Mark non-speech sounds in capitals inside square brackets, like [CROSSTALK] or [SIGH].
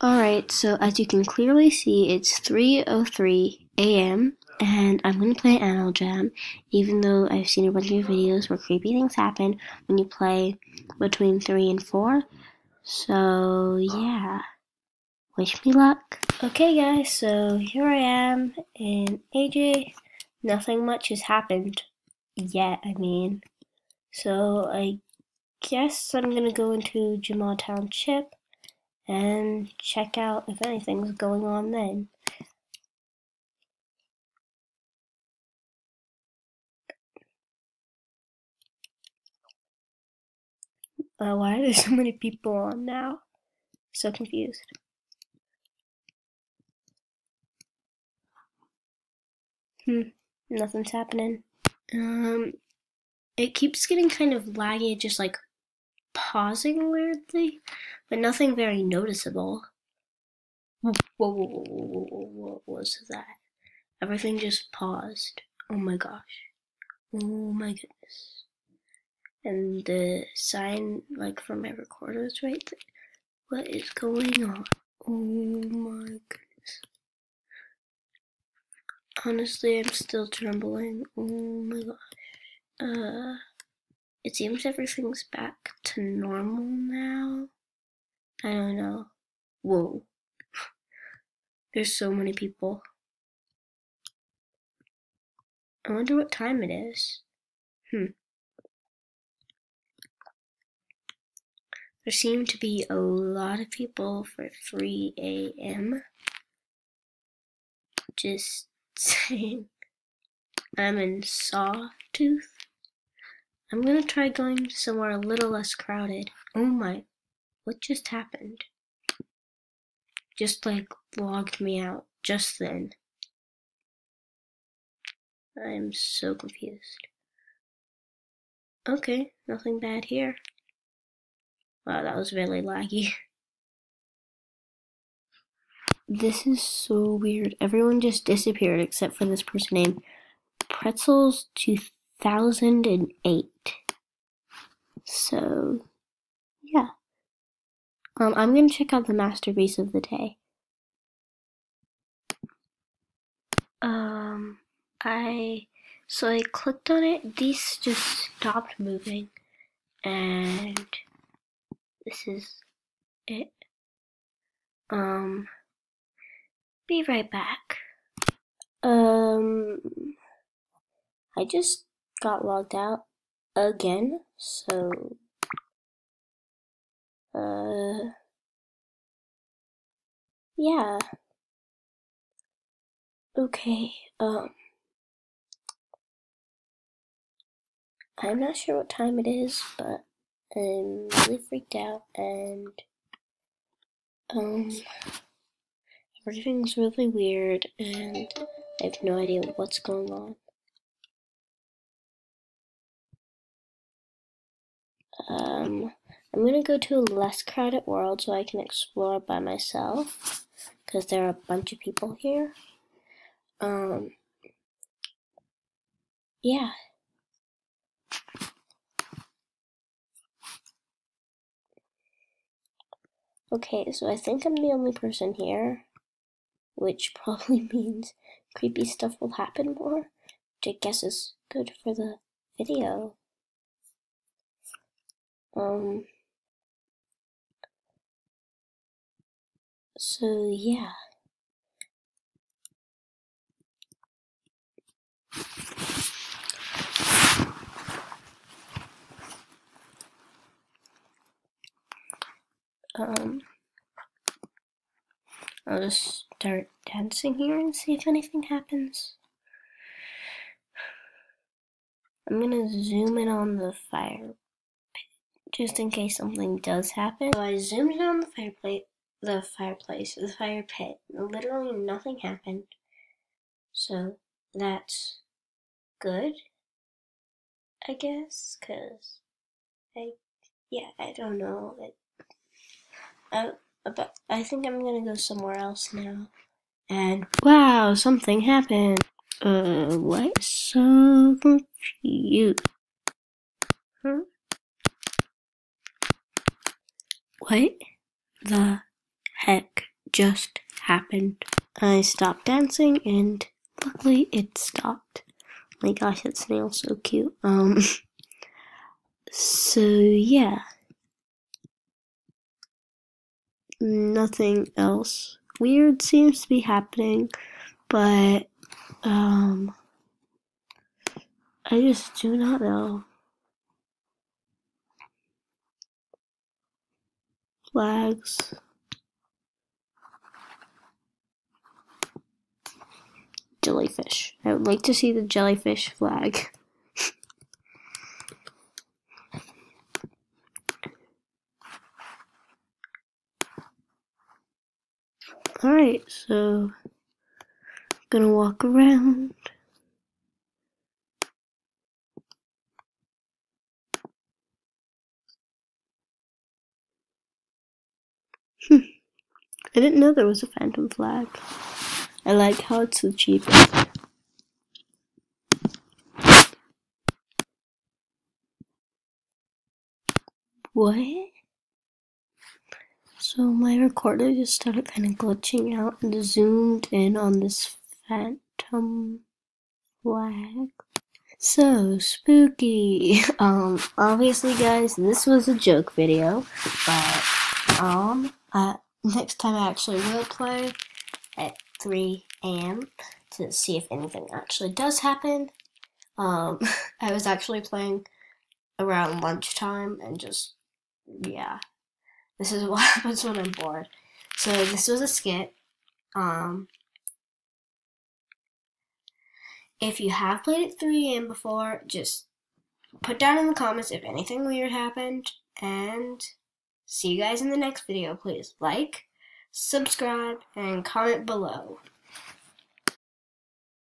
Alright, so as you can clearly see, it's 3.03 a.m. and I'm going to play Animal Jam, even though I've seen a bunch of videos where creepy things happen when you play between 3 and 4. So, yeah. Wish me luck. Okay guys, so here I am in AJ. Nothing much has happened yet, I mean. So, I guess I'm going to go into Jamaa Township and check out if anything's going on then. Uh, why are there so many people on now? So confused. Hmm, nothing's happening. Um, it keeps getting kind of laggy, just like pausing weirdly, but nothing very noticeable. Whoa, whoa, whoa, whoa, whoa, whoa, what was that? Everything just paused. Oh my gosh. Oh my goodness. And the sign, like, for my recorder is right there. What is going on? Oh my goodness. Honestly, I'm still trembling. Oh my gosh. Uh, it seems everything's back to normal now. I don't know. Whoa. [SIGHS] There's so many people. I wonder what time it is. Hmm. There seem to be a lot of people for 3 a.m. Just [LAUGHS] saying. I'm in Sawtooth. I'm gonna try going somewhere a little less crowded. Oh my, what just happened? Just like logged me out just then. I'm so confused. Okay, nothing bad here. Wow, that was really laggy. [LAUGHS] This is so weird. Everyone just disappeared except for this person named Pretzels 2008. So, yeah. Um, I'm gonna check out the masterpiece of the day. Um, I, so I clicked on it, these just stopped moving, and this is it. Um, be right back. Um, I just got logged out again, so, uh, yeah. Okay, um, I'm not sure what time it is, but I'm really freaked out and, um, everything's really weird and I have no idea what's going on. Um, I'm gonna go to a less crowded world so I can explore by myself because there are a bunch of people here. Um, yeah. Okay, so I think I'm the only person here, which [LAUGHS] probably means creepy stuff will happen more, which I guess is good for the video. Um, so yeah. Um, I'll just start dancing here and see if anything happens. I'm gonna zoom in on the fire just in case something does happen. So I zoomed in on the fireplace, the fireplace, the fire pit. Literally nothing happened. So that's good, I guess, cause I, yeah, I don't know. It, I, but I think I'm gonna go somewhere else now. And wow, something happened. Uh, what? So confused. What the heck? just happened. I stopped dancing and luckily it stopped. my gosh, that snail's so cute. Um, so yeah. Nothing else weird seems to be happening, but, um, I just do not know. Flags. jellyfish. I would like to see the jellyfish flag. [LAUGHS] Alright, so I'm gonna walk around. Hmm. [LAUGHS] I didn't know there was a phantom flag. I like how it's the cheapest. What? So my recorder just started kind of glitching out and zoomed in on this phantom flag. So spooky. [LAUGHS] Um, obviously guys, this was a joke video, but, um, uh, next time I actually will play at 3 a.m. to see if anything actually does happen. Um, [LAUGHS] I was actually playing around lunchtime and just, yeah. This is what happens when I'm bored. So this was a skit. Um, if you have played at 3 a.m. before, just put down in the comments if anything weird happened. And see you guys in the next video. Please like, subscribe, and comment below.